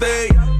Stay.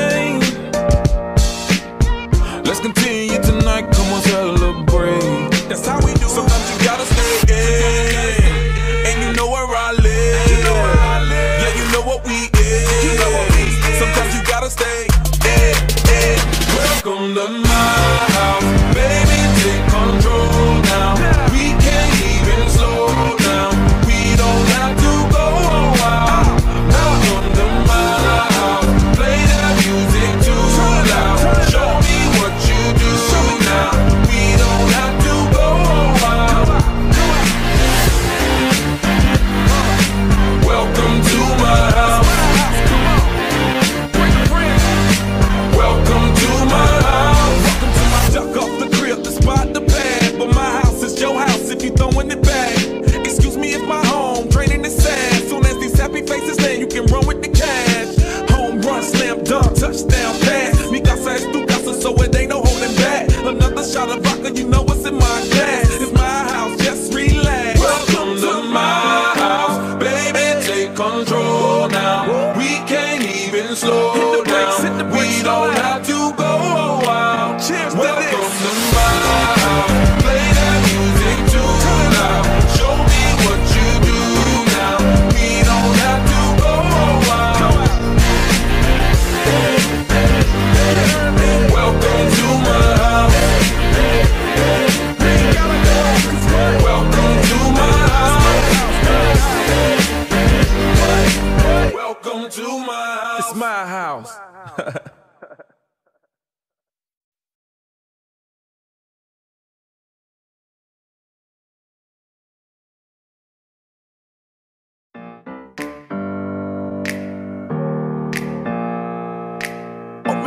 shot of vodka, you know what's in my glass.